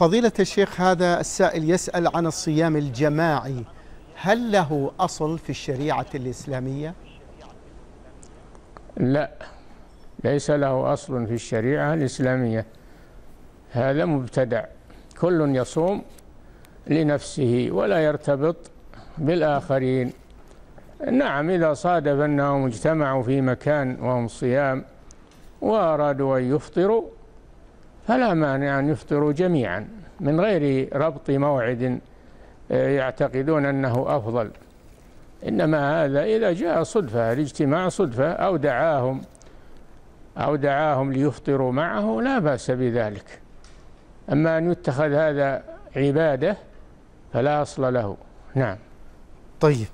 فضيلة الشيخ هذا السائل يسأل عن الصيام الجماعي. هل له أصل في الشريعة الإسلامية؟ لا ليس له أصل في الشريعة الإسلامية. هذا مبتدع. كل يصوم لنفسه ولا يرتبط بالآخرين. نعم إذا صادف أنهم اجتمعوا في مكان وهم صيام وأرادوا أن يفطروا فلا مانع أن يفطروا جميعا. من غير ربط موعد آه، يعتقدون أنه أفضل. إنما هذا إذا جاء صدفة الاجتماع صدفة أو دعاهم أو دعاهم ليفطروا معه لا بأس بذلك. أما أن يتخذ هذا عبادة فلا أصل له. نعم. طيب.